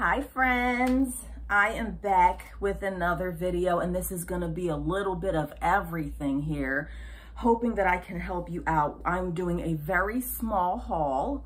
Hi friends, I am back with another video and this is gonna be a little bit of everything here, hoping that I can help you out. I'm doing a very small haul,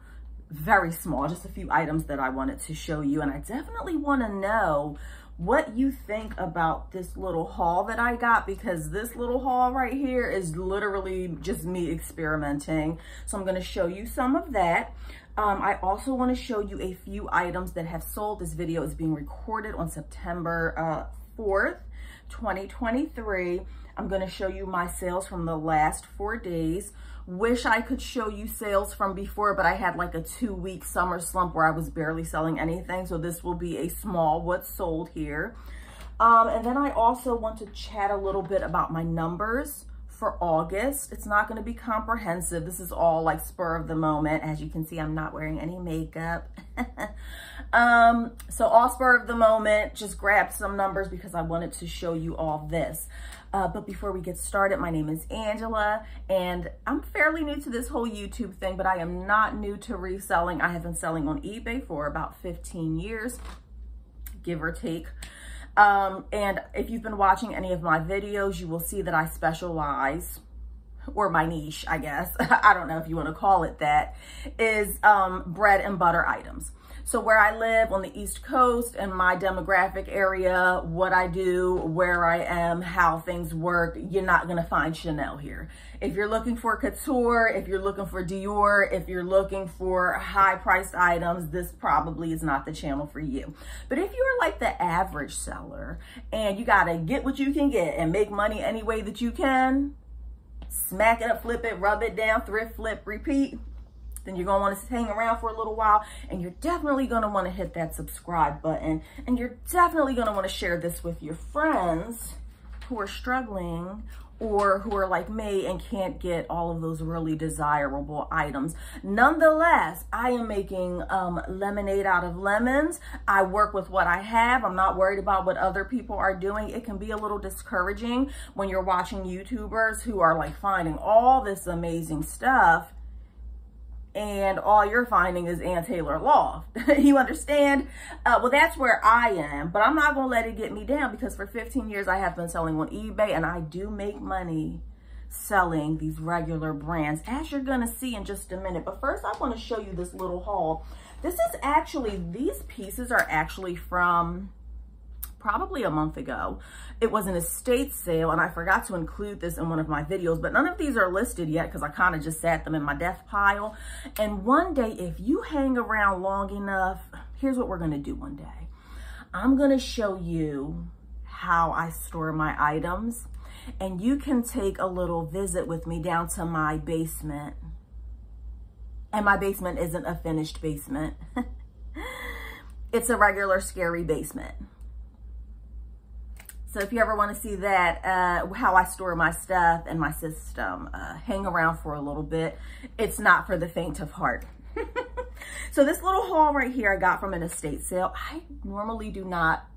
very small, just a few items that I wanted to show you and I definitely wanna know what you think about this little haul that I got because this little haul right here is literally just me experimenting. So I'm gonna show you some of that. Um, I also want to show you a few items that have sold. This video is being recorded on September uh, 4th, 2023. I'm going to show you my sales from the last four days. Wish I could show you sales from before, but I had like a two week summer slump where I was barely selling anything. So this will be a small what's sold here. Um, and then I also want to chat a little bit about my numbers for August. It's not going to be comprehensive. This is all like spur of the moment. As you can see, I'm not wearing any makeup. um, so all spur of the moment, just grab some numbers because I wanted to show you all this. Uh, but before we get started, my name is Angela and I'm fairly new to this whole YouTube thing, but I am not new to reselling. I have been selling on eBay for about 15 years, give or take. Um, and if you've been watching any of my videos, you will see that I specialize or my niche, I guess, I don't know if you want to call it that, is um, bread and butter items. So where I live on the East Coast and my demographic area, what I do, where I am, how things work, you're not to find Chanel here. If you're looking for couture, if you're looking for Dior, if you're looking for high priced items, this probably is not the channel for you. But if you're like the average seller and you got to get what you can get and make money any way that you can, smack it up, flip it, rub it down, thrift, flip, repeat, then you're want to hang around for a little while and you're definitely want to hit that subscribe button and you're definitely want to share this with your friends who are struggling or who are like me and can't get all of those really desirable items. Nonetheless, I am making um, lemonade out of lemons. I work with what I have. I'm not worried about what other people are doing. It can be a little discouraging when you're watching YouTubers who are like finding all this amazing stuff and all you're finding is Ann Taylor Loft. you understand? Uh, well, that's where I am, but I'm not going to let it get me down because for 15 years I have been selling on eBay and I do make money selling these regular brands as you're going to see in just a minute. But first I want to show you this little haul. This is actually, these pieces are actually from probably a month ago. It was an estate sale and I forgot to include this in one of my videos, but none of these are listed yet because I kind of just sat them in my death pile. And one day, if you hang around long enough, here's what we're going to do one day. I'm going to show you how I store my items and you can take a little visit with me down to my basement. And my basement isn't a finished basement. it's a regular scary basement. So if you ever want to see that, uh, how I store my stuff and my system, uh, hang around for a little bit. It's not for the faint of heart. so this little haul right here I got from an estate sale. I normally do not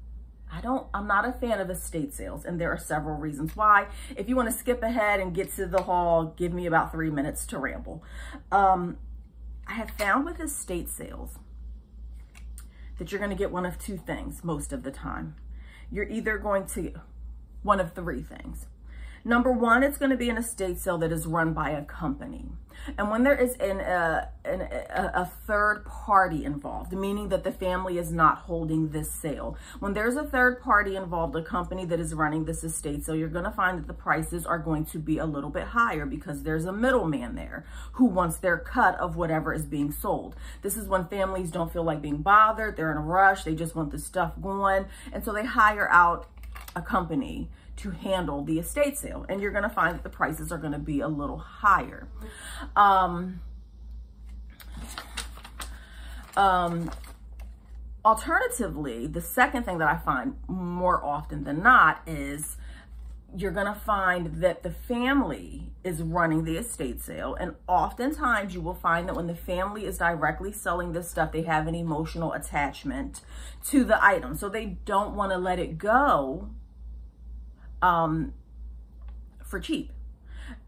I don't, I'm not a fan of estate sales and there are several reasons why. If you want to skip ahead and get to the haul, give me about three minutes to ramble. Um, I have found with estate sales that you're going to get one of two things most of the time you're either going to, one of three things. Number one, it's going to be an estate sale that is run by a company. And when there is an, uh, an, a, a third party involved, meaning that the family is not holding this sale, when there's a third party involved, a company that is running this estate sale, you're going to find that the prices are going to be a little bit higher because there's a middleman there who wants their cut of whatever is being sold. This is when families don't feel like being bothered. They're in a rush. They just want the stuff going. And so they hire out a company to handle the estate sale. And you're going to find that the prices are going to be a little higher. Um, um, alternatively, the second thing that I find more often than not is you're going to find that the family is running the estate sale. And oftentimes you will find that when the family is directly selling this stuff, they have an emotional attachment to the item. So they don't want to let it go um, for cheap.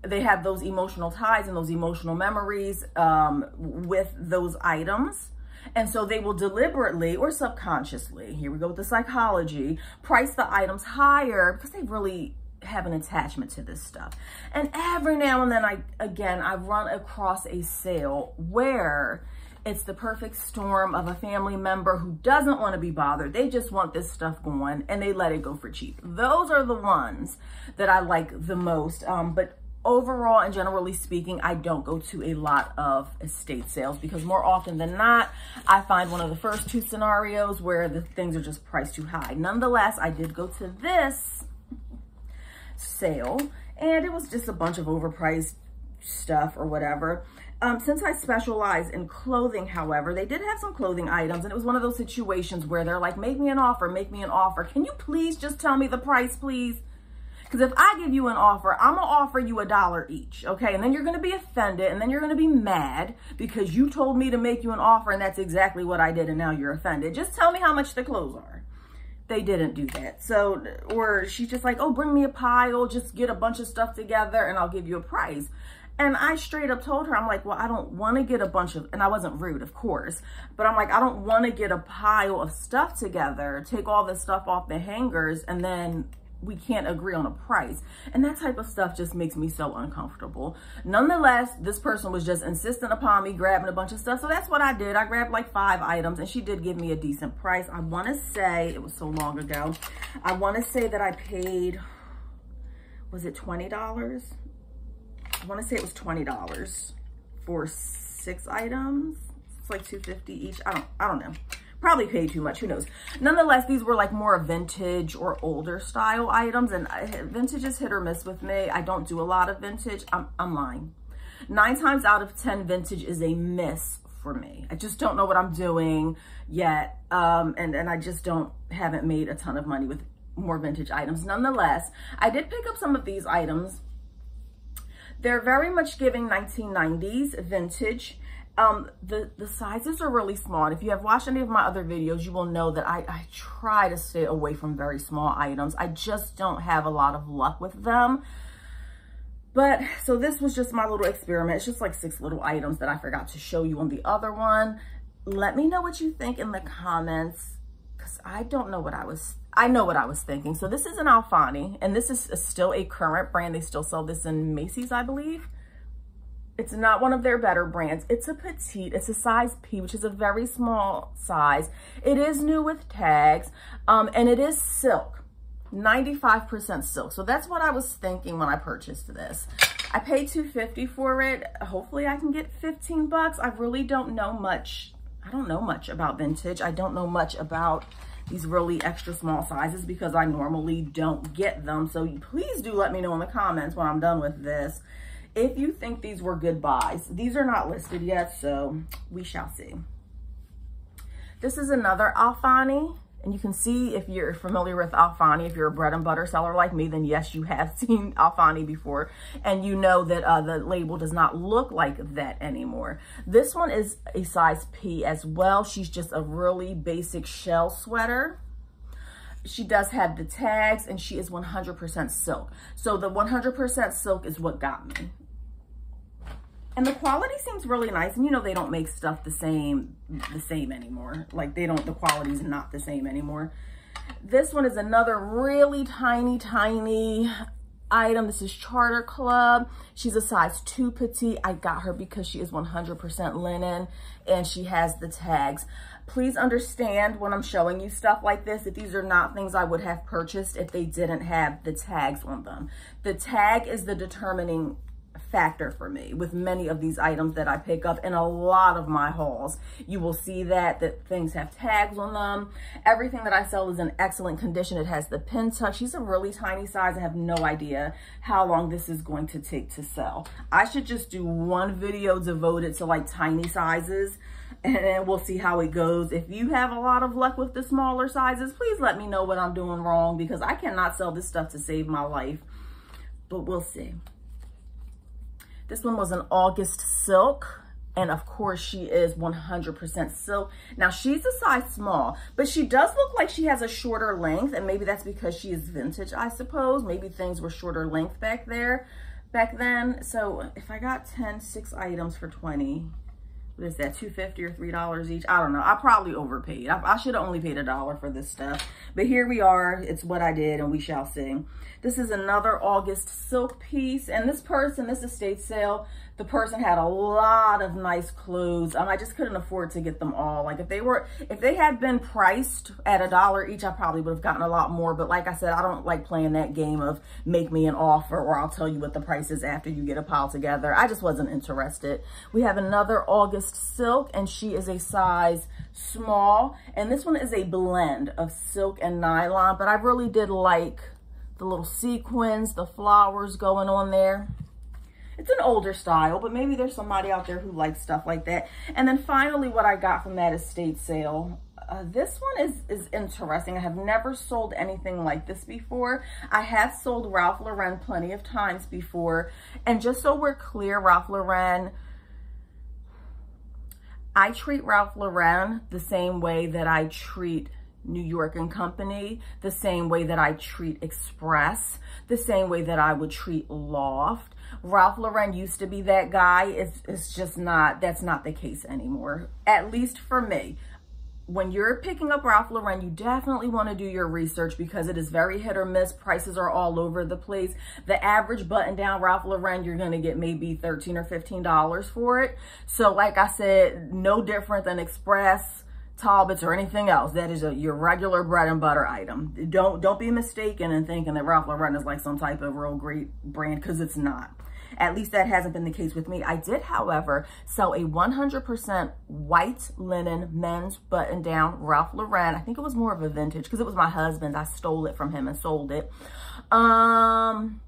They have those emotional ties and those emotional memories um, with those items. And so they will deliberately or subconsciously, here we go with the psychology, price the items higher because they really have an attachment to this stuff. And every now and then I, again, I run across a sale where it's the perfect storm of a family member who doesn't want to be bothered. They just want this stuff going and they let it go for cheap. Those are the ones that I like the most. Um, but overall and generally speaking, I don't go to a lot of estate sales because more often than not, I find one of the first two scenarios where the things are just priced too high. Nonetheless, I did go to this sale and it was just a bunch of overpriced stuff or whatever. Um, since I specialize in clothing, however, they did have some clothing items and it was one of those situations where they're like, make me an offer, make me an offer. Can you please just tell me the price, please? Because if I give you an offer, I'm going to offer you a dollar each, okay? And then you're going to be offended and then you're going to be mad because you told me to make you an offer and that's exactly what I did and now you're offended. Just tell me how much the clothes are. They didn't do that. So, or she's just like, oh, bring me a pile, just get a bunch of stuff together and I'll give you a price. And I straight up told her, I'm like, well, I don't want to get a bunch of, and I wasn't rude, of course, but I'm like, I don't want to get a pile of stuff together, take all the stuff off the hangers, and then we can't agree on a price. And that type of stuff just makes me so uncomfortable. Nonetheless, this person was just insistent upon me grabbing a bunch of stuff. So that's what I did. I grabbed like five items and she did give me a decent price. I want to say, it was so long ago, I want to say that I paid, was it $20? I want to say it was $20 for six items. It's like 250 each. I don't, I don't know. Probably paid too much, who knows. Nonetheless, these were like more vintage or older style items and vintage is hit or miss with me. I don't do a lot of vintage. I'm, I'm lying. Nine times out of 10, vintage is a miss for me. I just don't know what I'm doing yet. Um, and, and I just don't, haven't made a ton of money with more vintage items. Nonetheless, I did pick up some of these items they're very much giving 1990s vintage. Um, the, the sizes are really small. And if you have watched any of my other videos, you will know that I, I try to stay away from very small items. I just don't have a lot of luck with them. But, so this was just my little experiment. It's just like six little items that I forgot to show you on the other one. Let me know what you think in the comments because I don't know what I was I know what I was thinking. So this is an Alfani, and this is still a current brand. They still sell this in Macy's, I believe. It's not one of their better brands. It's a petite. It's a size P, which is a very small size. It is new with tags, um, and it is silk. 95% silk. So that's what I was thinking when I purchased this. I paid 250 for it. Hopefully I can get 15 bucks. I really don't know much. I don't know much about vintage. I don't know much about these really extra small sizes because I normally don't get them. So please do let me know in the comments when I'm done with this if you think these were good buys. These are not listed yet, so we shall see. This is another Alfani. And you can see if you're familiar with Alfani, if you're a bread and butter seller like me, then yes, you have seen Alfani before. And you know that uh, the label does not look like that anymore. This one is a size P as well. She's just a really basic shell sweater. She does have the tags and she is 100% silk. So the 100% silk is what got me. And the quality seems really nice. And you know, they don't make stuff the same, the same anymore. Like they don't, the quality is not the same anymore. This one is another really tiny, tiny item. This is Charter Club. She's a size 2 petite. I got her because she is 100% linen and she has the tags. Please understand when I'm showing you stuff like this, that these are not things I would have purchased if they didn't have the tags on them. The tag is the determining factor for me with many of these items that I pick up in a lot of my hauls. You will see that, that things have tags on them. Everything that I sell is in excellent condition. It has the pin tuck. She's a really tiny size. I have no idea how long this is going to take to sell. I should just do one video devoted to like tiny sizes and then we'll see how it goes. If you have a lot of luck with the smaller sizes, please let me know what I'm doing wrong because I cannot sell this stuff to save my life, but we'll see. This one was an August silk. And of course, she is 100% silk. Now, she's a size small, but she does look like she has a shorter length. And maybe that's because she is vintage, I suppose. Maybe things were shorter length back there, back then. So if I got 10, six items for 20, what is that, 250 or $3 each? I don't know. I probably overpaid. I, I should have only paid a dollar for this stuff. But here we are. It's what I did and we shall see. This is another August silk piece. And this purse person, this estate sale, the person had a lot of nice clothes. Um, I just couldn't afford to get them all. Like if they were, if they had been priced at a dollar each, I probably would have gotten a lot more. But like I said, I don't like playing that game of make me an offer or I'll tell you what the price is after you get a pile together. I just wasn't interested. We have another August silk and she is a size small. And this one is a blend of silk and nylon, but I really did like the little sequins, the flowers going on there. It's an older style, but maybe there's somebody out there who likes stuff like that. And then finally, what I got from that estate sale, uh, this one is, is interesting. I have never sold anything like this before. I have sold Ralph Lauren plenty of times before. And just so we're clear, Ralph Lauren, I treat Ralph Lauren the same way that I treat New York and Company, the same way that I treat Express, the same way that I would treat Loft. Ralph Lauren used to be that guy. It's, it's just not, that's not the case anymore, at least for me. When you're picking up Ralph Lauren, you definitely want to do your research because it is very hit or miss. Prices are all over the place. The average button down Ralph Lauren, you're going to get maybe 13 or $15 for it. So like I said, no different than Express, Talbots or anything else. That is a, your regular bread and butter item. Don't don't be mistaken in thinking that Ralph Lauren is like some type of real great brand because it's not. At least that hasn't been the case with me. I did, however, sell a 100% white linen men's button down Ralph Lauren. I think it was more of a vintage because it was my husband. I stole it from him and sold it. Um,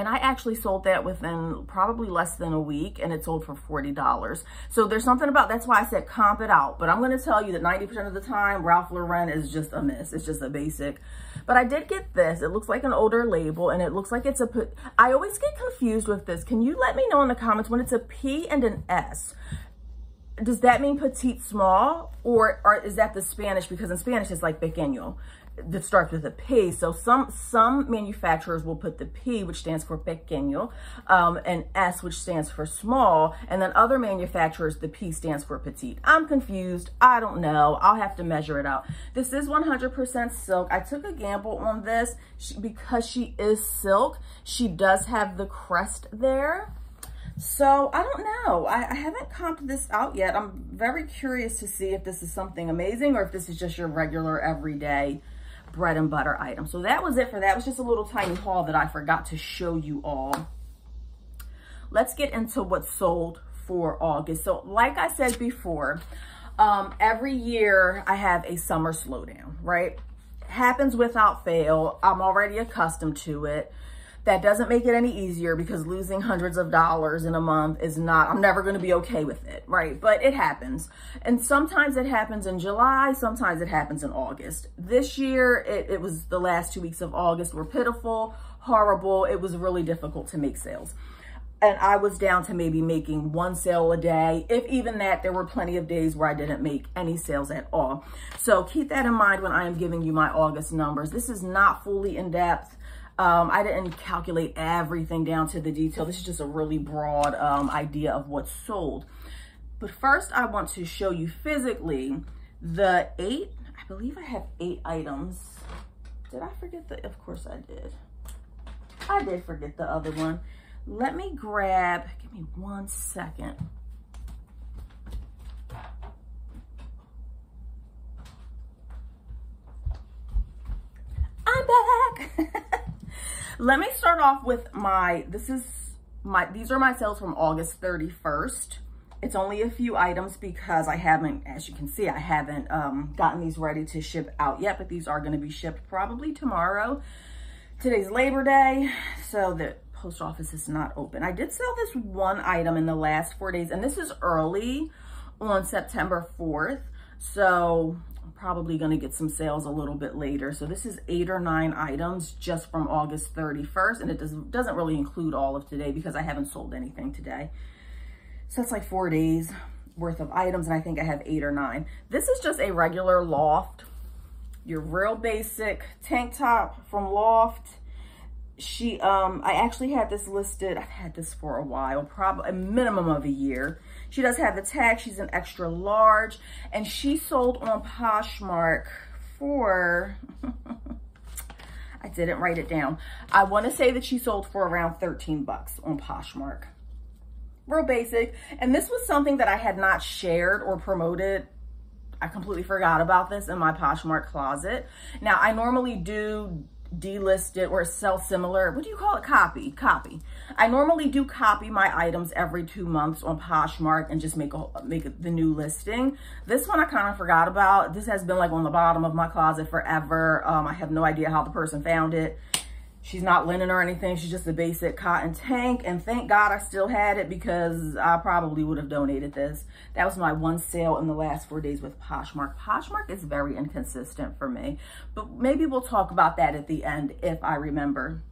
and I actually sold that within probably less than a week and it sold for $40. So there's something about, that's why I said comp it out. But I'm going to tell you that 90% of the time, Ralph Lauren is just a miss. It's just a basic. But I did get this. It looks like an older label and it looks like it's a, I always get confused with this. Can you let me know in the comments when it's a P and an S? Does that mean petite small or, or is that the Spanish? Because in Spanish it's like pequeño that starts with a P. So some some manufacturers will put the P, which stands for pequeño, um, and S, which stands for small, and then other manufacturers, the P stands for petite. I'm confused. I don't know. I'll have to measure it out. This is 100% silk. I took a gamble on this she, because she is silk. She does have the crest there. So I don't know. I, I, haven't comped this out yet. I'm very curious to see if this is something amazing or if this is just your regular everyday bread and butter item. So that was it for that. It was just a little tiny haul that I forgot to show you all. Let's get into what's sold for August. So like I said before, um, every year I have a summer slowdown, right? Happens without fail. I'm already accustomed to it. That doesn't make it any easier because losing hundreds of dollars in a month is not, I'm never going to be okay with it, right? But it happens. And sometimes it happens in July, sometimes it happens in August. This year, it, it was the last two weeks of August were pitiful, horrible. It was really difficult to make sales and I was down to maybe making one sale a day. If even that, there were plenty of days where I didn't make any sales at all. So keep that in mind when I am giving you my August numbers. This is not fully in depth. Um, I didn't calculate everything down to the detail. This is just a really broad um, idea of what's sold. But first, I want to show you physically the eight, I believe I have eight items. Did I forget the, of course I did. I did forget the other one. Let me grab, give me one second. I'm back. Let me start off with my, this is my, these are my sales from August 31st. It's only a few items because I haven't, as you can see, I haven't um, gotten these ready to ship out yet, but these are gonna be shipped probably tomorrow. Today's Labor Day, so the post office is not open. I did sell this one item in the last four days, and this is early on September 4th. So I'm probably going to get some sales a little bit later. So this is eight or nine items just from August 31st. And it does, doesn't really include all of today because I haven't sold anything today. So it's like four days worth of items. And I think I have eight or nine. This is just a regular Loft. Your real basic tank top from Loft. She, um, I actually had this listed. I've had this for a while, probably a minimum of a year. She does have the tag. She's an extra large. And she sold on Poshmark for... I didn't write it down. I want to say that she sold for around 13 bucks on Poshmark. Real basic. And this was something that I had not shared or promoted I completely forgot about this in my Poshmark closet. Now, I normally do delist it or sell similar, what do you call it? Copy, copy. I normally do copy my items every two months on Poshmark and just make a, make the new listing. This one I kind of forgot about. This has been like on the bottom of my closet forever. Um, I have no idea how the person found it. She's not linen or anything. She's just a basic cotton tank. And thank God I still had it because I probably would have donated this. That was my one sale in the last four days with Poshmark. Poshmark is very inconsistent for me. But maybe we'll talk about that at the end if I remember.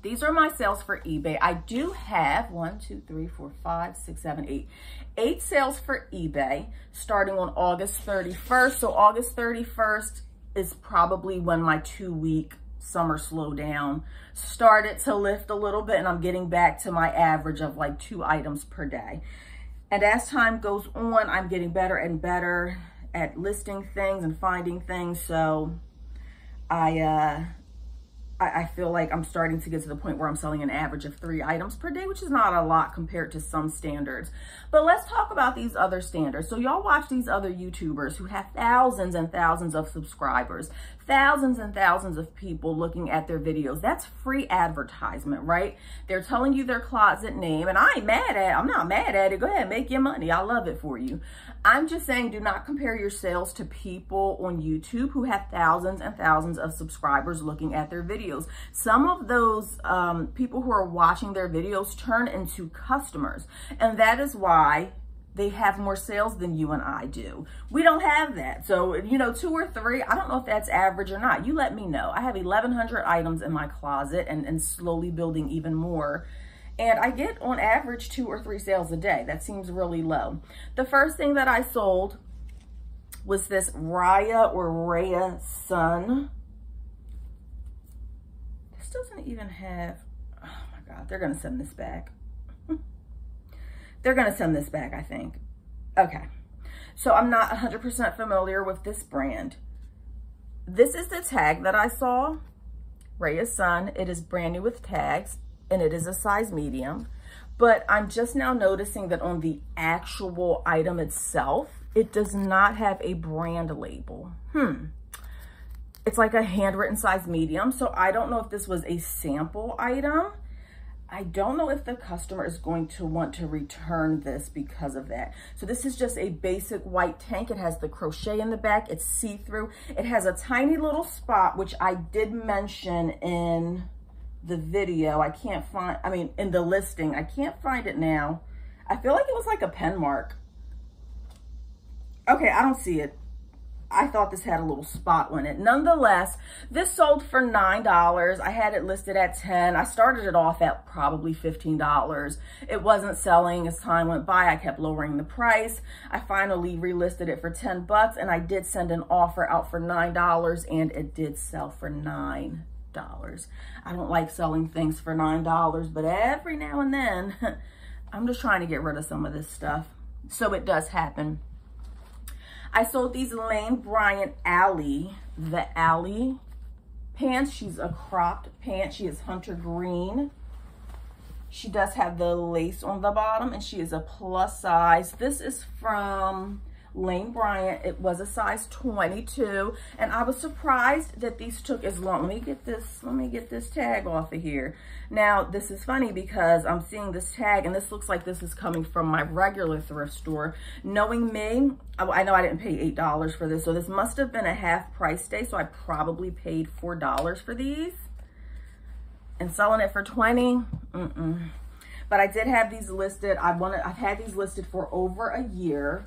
These are my sales for eBay. I do have one, two, three, four, five, six, seven, eight. Eight sales for eBay starting on August 31st. So August 31st is probably when my two week summer slowdown started to lift a little bit and I'm getting back to my average of like two items per day. And as time goes on, I'm getting better and better at listing things and finding things. So I, uh, I, I feel like I'm starting to get to the point where I'm selling an average of three items per day, which is not a lot compared to some standards. But let's talk about these other standards. So y'all watch these other YouTubers who have thousands and thousands of subscribers, thousands and thousands of people looking at their videos. That's free advertisement, right? They're telling you their closet name, and I ain't mad at it. I'm not mad at it. Go ahead, make your money. I love it for you. I'm just saying do not compare your sales to people on YouTube who have thousands and thousands of subscribers looking at their videos. Some of those um, people who are watching their videos turn into customers. And that is why they have more sales than you and I do. We don't have that. So, you know, two or three, I don't know if that's average or not. You let me know. I have 1,100 items in my closet and, and slowly building even more. And I get on average two or three sales a day. That seems really low. The first thing that I sold was this Raya or Raya Sun. This doesn't even have, oh my God, they're gonna send this back. They're gonna send this back, I think. Okay, so I'm not 100% familiar with this brand. This is the tag that I saw, Raya Sun. It is brand new with tags and it is a size medium. But I'm just now noticing that on the actual item itself, it does not have a brand label. Hmm. It's like a handwritten size medium. So I don't know if this was a sample item. I don't know if the customer is going to want to return this because of that. So this is just a basic white tank. It has the crochet in the back. It's see-through. It has a tiny little spot, which I did mention in the video. I can't find, I mean, in the listing. I can't find it now. I feel like it was like a pen mark. Okay, I don't see it. I thought this had a little spot on it. Nonetheless, this sold for $9. I had it listed at 10. I started it off at probably $15. It wasn't selling as time went by. I kept lowering the price. I finally relisted it for 10 bucks and I did send an offer out for $9 and it did sell for 9 dollars I don't like selling things for $9, but every now and then, I'm just trying to get rid of some of this stuff. So it does happen. I sold these Lane Bryant Alley, the Alley pants. She's a cropped pant. She is hunter green. She does have the lace on the bottom and she is a plus size. This is from Lane Bryant. It was a size 22. And I was surprised that these took as long. Let me get this, let me get this tag off of here. Now, this is funny because I'm seeing this tag and this looks like this is coming from my regular thrift store. Knowing me, I know I didn't pay $8 for this. So this must have been a half price day. So I probably paid $4 for these. And selling it for 20 mm-mm. But I did have these listed. I wanted, I've had these listed for over a year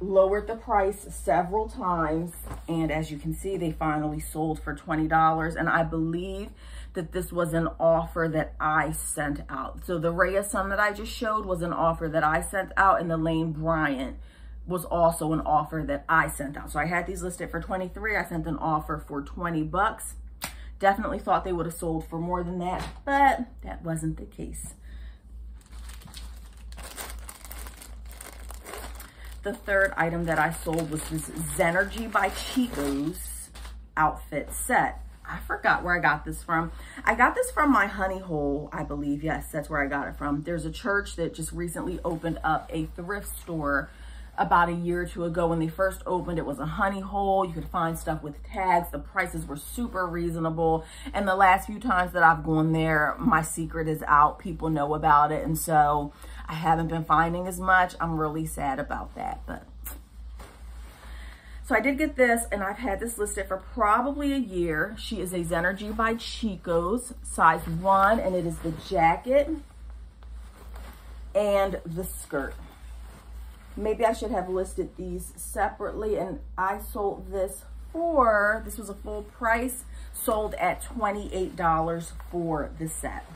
lowered the price several times and as you can see they finally sold for $20 and I believe that this was an offer that I sent out. So the Raya Sun that I just showed was an offer that I sent out and the Lane Bryant was also an offer that I sent out. So I had these listed for 23. I sent an offer for 20 bucks. Definitely thought they would have sold for more than that, but that wasn't the case. The third item that I sold was this Zenergy by Chico's outfit set. I forgot where I got this from. I got this from my honey hole, I believe. Yes, that's where I got it from. There's a church that just recently opened up a thrift store about a year or two ago when they first opened. It was a honey hole. You could find stuff with tags. The prices were super reasonable. And the last few times that I've gone there, my secret is out. People know about it. And so I haven't been finding as much. I'm really sad about that, but so I did get this and I've had this listed for probably a year. She is a Zenergy by Chico's, size one, and it is the jacket and the skirt. Maybe I should have listed these separately and I sold this for, this was a full price, sold at $28 for the set.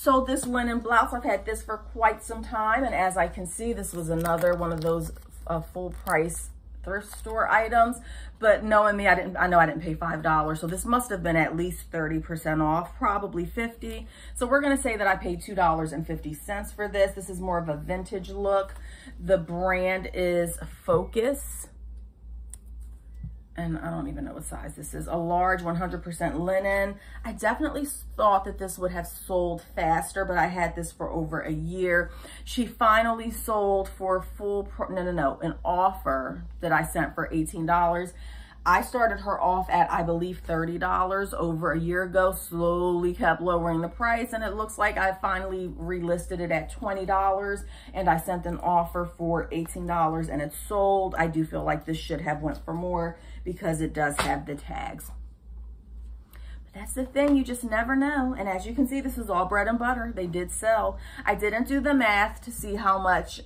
So this linen blouse, I've had this for quite some time. And as I can see, this was another one of those uh, full price thrift store items. But knowing me, I didn't. I know I didn't pay $5. So this must have been at least 30% off, probably 50. So we're going to say that I paid $2.50 for this. This is more of a vintage look. The brand is Focus and I don't even know what size this is, a large 100% linen. I definitely thought that this would have sold faster, but I had this for over a year. She finally sold for full, no, no, no, an offer that I sent for $18. I started her off at, I believe, $30 over a year ago, slowly kept lowering the price, and it looks like I finally relisted it at $20, and I sent an offer for $18, and it sold. I do feel like this should have went for more because it does have the tags. But that's the thing, you just never know. And as you can see, this is all bread and butter. They did sell. I didn't do the math to see how much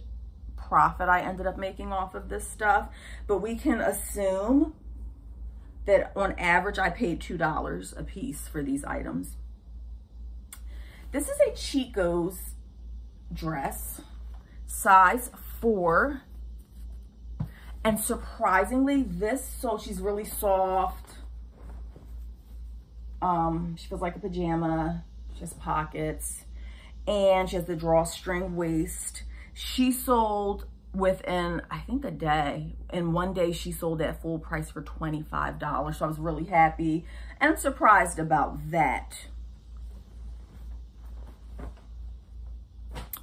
profit I ended up making off of this stuff, but we can assume that on average, I paid $2 a piece for these items. This is a Chico's dress, size four. And surprisingly, this, so she's really soft. Um, she feels like a pajama. She has pockets. And she has the drawstring waist. She sold within, I think, a day. In one day, she sold at full price for $25. So I was really happy and surprised about that.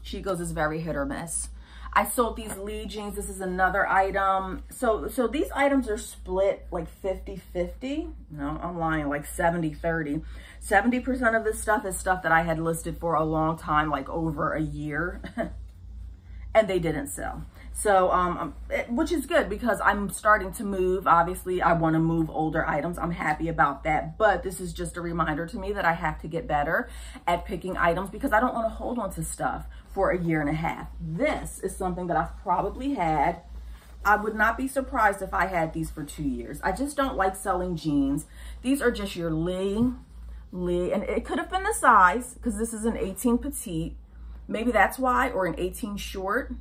Chico's is very hit or miss. I sold these Lee jeans. This is another item. So so these items are split like 50-50. No, I'm lying, like 70-30. 70% of this stuff is stuff that I had listed for a long time, like over a year. and they didn't sell. So, um, um which is good because I'm starting to move. Obviously, I want to move older items. I'm happy about that. But this is just a reminder to me that I have to get better at picking items because I don't want to hold on to stuff for a year and a half. This is something that I've probably had. I would not be surprised if I had these for two years. I just don't like selling jeans. These are just your Lee, Lee, and it could have been the size because this is an 18 petite. Maybe that's why, or an 18 short.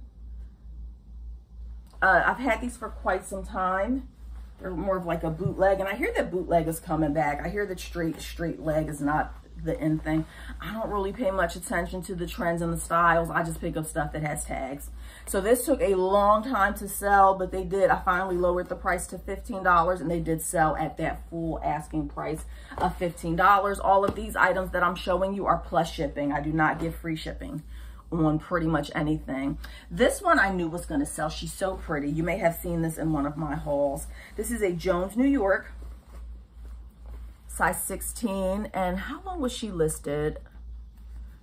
Uh, I've had these for quite some time. They're more of like a bootleg, and I hear that bootleg is coming back. I hear that straight straight leg is not the end thing. I don't really pay much attention to the trends and the styles. I just pick up stuff that has tags. So this took a long time to sell, but they did. I finally lowered the price to $15 and they did sell at that full asking price of $15. All of these items that I'm showing you are plus shipping. I do not give free shipping on pretty much anything. This one I knew was going to sell. She's so pretty. You may have seen this in one of my hauls. This is a Jones, New York size 16. And how long was she listed?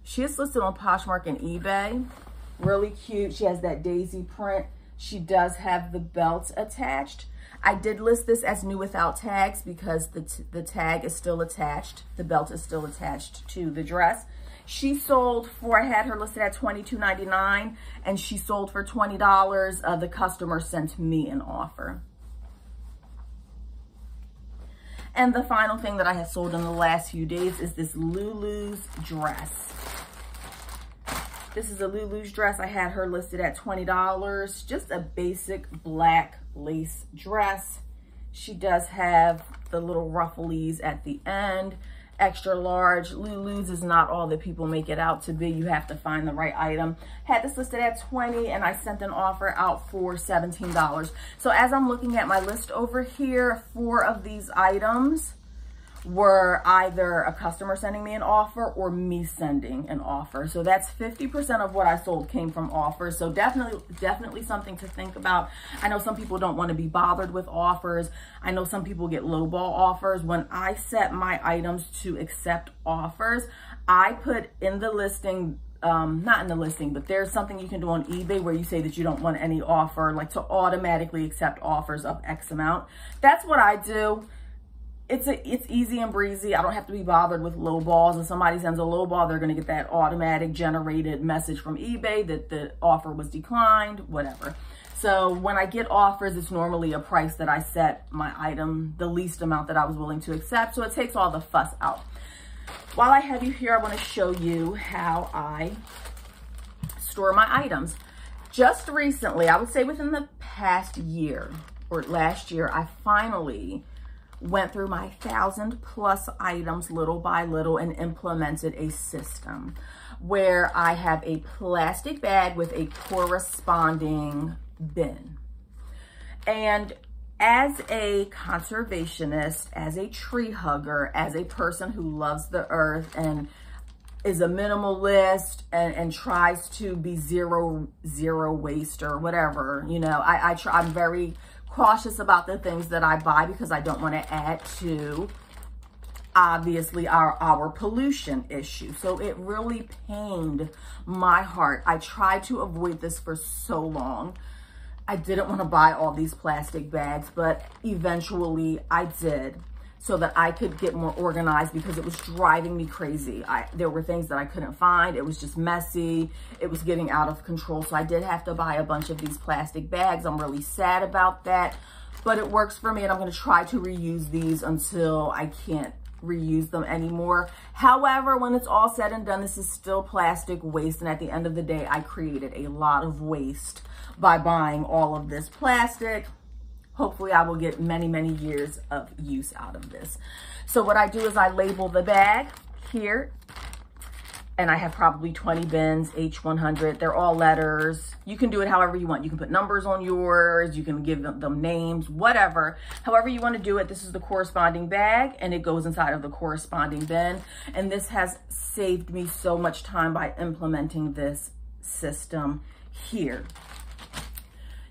She is listed on Poshmark and eBay. Really cute. She has that daisy print. She does have the belt attached. I did list this as new without tags because the, the tag is still attached. The belt is still attached to the dress. She sold for, I had her listed at $22.99 and she sold for $20. Uh, the customer sent me an offer. And the final thing that I have sold in the last few days is this Lulu's dress. This is a Lulu's dress. I had her listed at $20. Just a basic black lace dress. She does have the little rufflies at the end. Extra large. Lulu's is not all that people make it out to be. You have to find the right item. Had this listed at 20 and I sent an offer out for $17. So as I'm looking at my list over here, four of these items were either a customer sending me an offer or me sending an offer. So that's 50% of what I sold came from offers. So definitely, definitely something to think about. I know some people don't want to be bothered with offers. I know some people get lowball offers. When I set my items to accept offers, I put in the listing um, not in the listing, but there's something you can do on eBay where you say that you don't want any offer, like to automatically accept offers of X amount. That's what I do it's a, it's easy and breezy. I don't have to be bothered with low balls. If somebody sends a low ball, they're going to get that automatic generated message from eBay that the offer was declined, whatever. So when I get offers, it's normally a price that I set my item, the least amount that I was willing to accept. So it takes all the fuss out. While I have you here, I want to show you how I store my items. Just recently, I would say within the past year or last year, I finally went through my thousand plus items little by little and implemented a system where I have a plastic bag with a corresponding bin. And as a conservationist, as a tree hugger, as a person who loves the earth and is a minimalist and, and tries to be zero, zero waste or whatever, you know, I, I try, I'm very cautious about the things that I buy because I don't want to add to obviously our our pollution issue. So it really pained my heart. I tried to avoid this for so long. I didn't want to buy all these plastic bags but eventually i did so that I could get more organized because it was driving me crazy. I, there were things that I couldn't find. It was just messy. It was getting out of control. So I did have to buy a bunch of these plastic bags. I'm really sad about that, but it works for me and I'm gonna try to reuse these until I can't reuse them anymore. However, when it's all said and done, this is still plastic waste. And at the end of the day, I created a lot of waste by buying all of this plastic hopefully I will get many, many years of use out of this. So what I do is I label the bag here and I have probably 20 bins, H100. They're all letters. You can do it however you want. You can put numbers on yours. You can give them, them, names, whatever. However you want to do it, this is the corresponding bag and it goes inside of the corresponding bin. And this has saved me so much time by implementing this system here.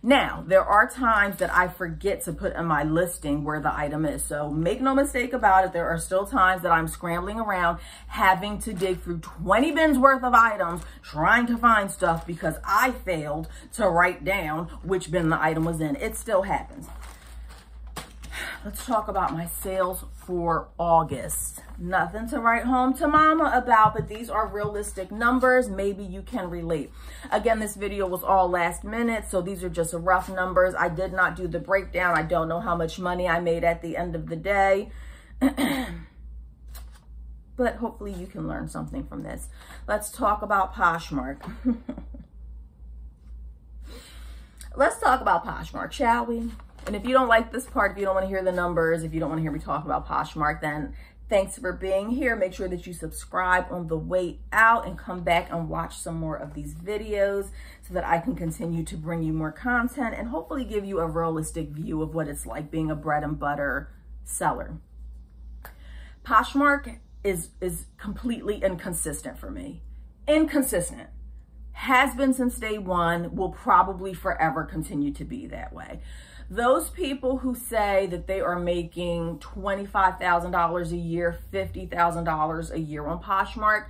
Now, there are times that I forget to put in my listing where the item is. So make no mistake about it. There are still times that I'm scrambling around having to dig through 20 bins worth of items trying to find stuff because I failed to write down which bin the item was in. It still happens. Let's talk about my sales for August. Nothing to write home to mama about, but these are realistic numbers. Maybe you can relate. Again, this video was all last minute, so these are just rough numbers. I did not do the breakdown. I don't know how much money I made at the end of the day. but hopefully you can learn something from this. Let's talk about Poshmark. Let's talk about Poshmark, shall we? And if you don't like this part, if you don't want to hear the numbers, if you don't want to hear me talk about Poshmark, then thanks for being here. Make sure that you subscribe on the way out and come back and watch some more of these videos so that I can continue to bring you more content and hopefully give you a realistic view of what it's like being a bread and butter seller. Poshmark is, is completely inconsistent for me. Inconsistent has been since day one, will probably forever continue to be that way. Those people who say that they are making $25,000 a year, $50,000 a year on Poshmark,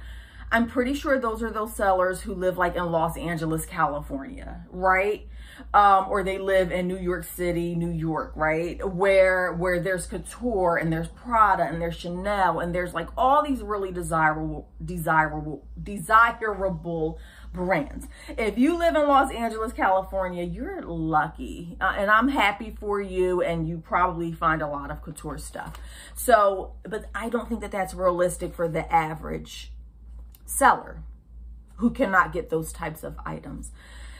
I'm pretty sure those are those sellers who live like in Los Angeles, California, right? Um, or they live in New York City, New York, right? Where where there's couture and there's Prada and there's Chanel and there's like all these really desirable, desirable, desirable brands. If you live in Los Angeles, California, you're lucky. Uh, and I'm happy for you and you probably find a lot of couture stuff. So, but I don't think that that's realistic for the average seller who cannot get those types of items.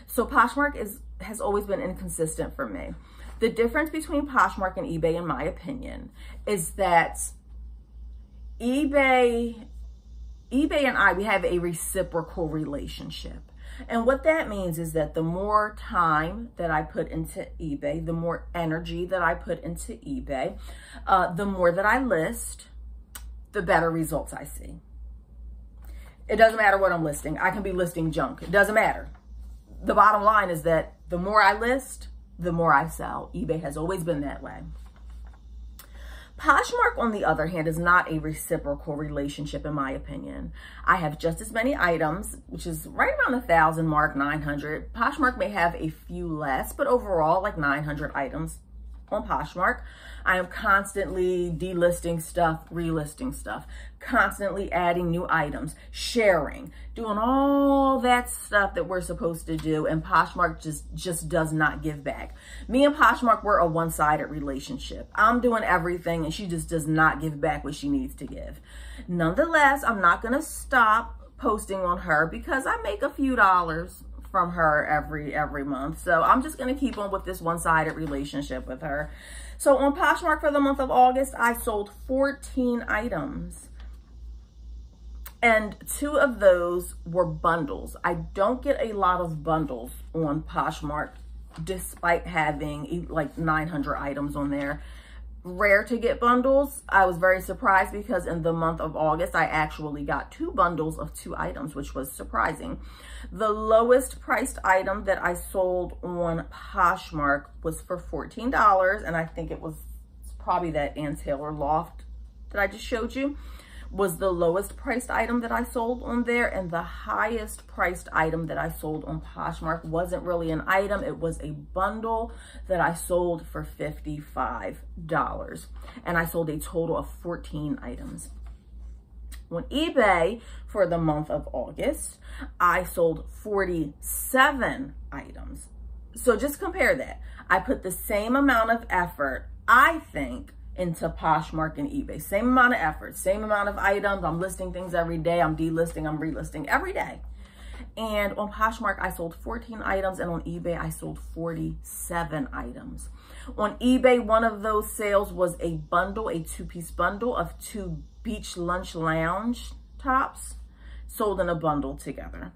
So Poshmark is has always been inconsistent for me. The difference between Poshmark and eBay, in my opinion, is that eBay, eBay and I, we have a reciprocal relationship. And what that means is that the more time that I put into eBay, the more energy that I put into eBay, uh, the more that I list, the better results I see. It doesn't matter what I'm listing. I can be listing junk. It doesn't matter. The bottom line is that the more I list, the more I sell. eBay has always been that way. Poshmark, on the other hand, is not a reciprocal relationship, in my opinion. I have just as many items, which is right around the thousand mark, 900. Poshmark may have a few less, but overall, like 900 items on Poshmark. I am constantly delisting stuff, relisting stuff, constantly adding new items, sharing, doing all that stuff that we're supposed to do. And Poshmark just, just does not give back. Me and Poshmark, we're a one-sided relationship. I'm doing everything and she just does not give back what she needs to give. Nonetheless, I'm not going to stop posting on her because I make a few dollars from her every every month. So I'm just going to keep on with this one-sided relationship with her. So on Poshmark for the month of August, I sold 14 items. And two of those were bundles. I don't get a lot of bundles on Poshmark despite having like 900 items on there rare to get bundles. I was very surprised because in the month of August, I actually got two bundles of two items, which was surprising. The lowest priced item that I sold on Poshmark was for $14, and I think it was probably that Ann Taylor Loft that I just showed you was the lowest priced item that I sold on there and the highest priced item that I sold on Poshmark wasn't really an item. It was a bundle that I sold for $55 and I sold a total of 14 items. On eBay for the month of August, I sold 47 items. So just compare that. I put the same amount of effort, I think, into Poshmark and eBay. Same amount of effort, same amount of items. I'm listing things every day. I'm delisting, I'm relisting every day. And on Poshmark, I sold 14 items, and on eBay, I sold 47 items. On eBay, one of those sales was a bundle, a two-piece bundle of two beach lunch lounge tops sold in a bundle together.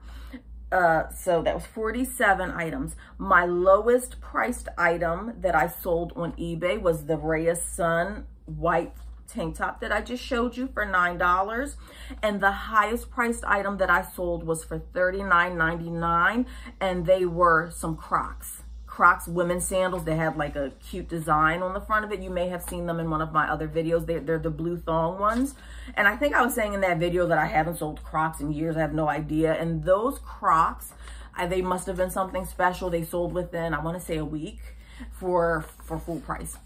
Uh, so that was 47 items. My lowest priced item that I sold on eBay was the Raya Sun white tank top that I just showed you for $9. And the highest priced item that I sold was for $39.99 and they were some Crocs. Crocs women's sandals. They have like a cute design on the front of it. You may have seen them in one of my other videos. They're, they're the blue thong ones. And I think I was saying in that video that I haven't sold Crocs in years. I have no idea. And those Crocs, I, they must have been something special. They sold within, I want to say a week for, for full price.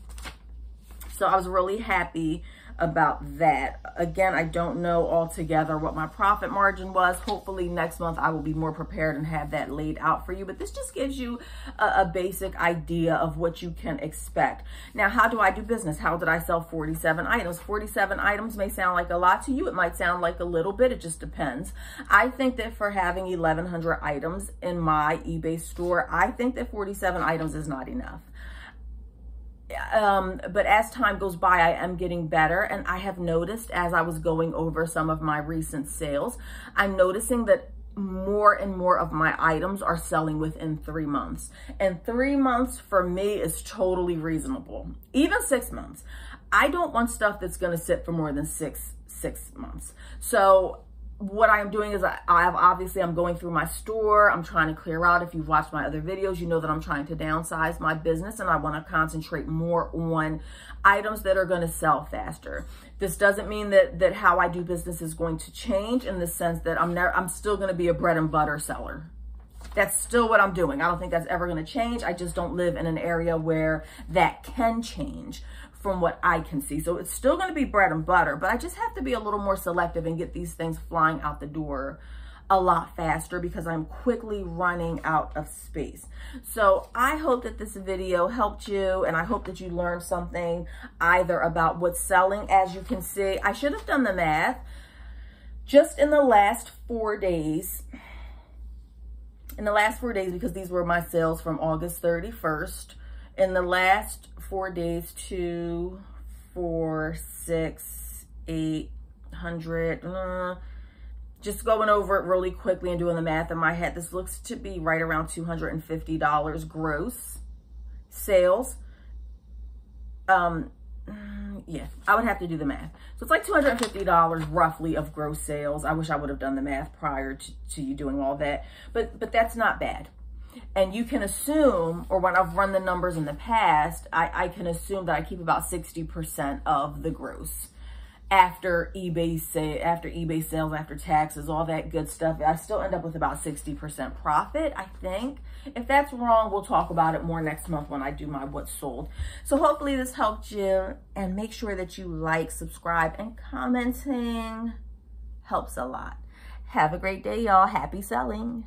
So I was really happy about that. Again, I don't know altogether what my profit margin was. Hopefully next month I will be more prepared and have that laid out for you. But this just gives you a, a, basic idea of what you can expect. Now, how do I do business? How did I sell 47 items? 47 items may sound like a lot to you. It might sound like a little bit. It just depends. I think that for having 1,100 items in my eBay store, I think that 47 items is not enough um, but as time goes by, I am getting better. And I have noticed as I was going over some of my recent sales, I'm noticing that more and more of my items are selling within three months. And three months for me is totally reasonable. Even six months. I don't want stuff that's going to sit for more than six, six months. So what I'm doing is I, have obviously I'm going through my store. I'm trying to clear out. If you've watched my other videos, you know that I'm trying to downsize my business and I want to concentrate more on items that are going to sell faster. This doesn't mean that that how I do business is going to change in the sense that I'm never I'm still going to be a bread and butter seller. That's still what I'm doing. I don't think that's ever going to change. I just don't live in an area where that can change from what I can see. So it's still going to be bread and butter, but I just have to be a little more selective and get these things flying out the door a lot faster because I'm quickly running out of space. So I hope that this video helped you and I hope that you learned something either about what's selling. As you can see, I should have done the math. Just in the last four days, in the last four days, because these were my sales from August 31st, in the last four days, two, four, six, eight hundred. uh, just going over it really quickly and doing the math in my head, this looks to be right around $250 gross sales. Um, yeah, I would have to do the math. So it's like $250 roughly of gross sales. I wish I would have done the math prior to, to you doing all that, but, but that's not bad. And you can assume, or when I've run the numbers in the past, I, I can assume that I keep about 60% of the gross after eBay say after eBay sales, after taxes, all that good stuff. I still end up with about 60% profit, I think. If that's wrong, we'll talk about it more next month when I do my what's sold. So hopefully this helped you and make sure that you like, subscribe, and commenting helps a lot. Have a great day, y'all. Happy selling.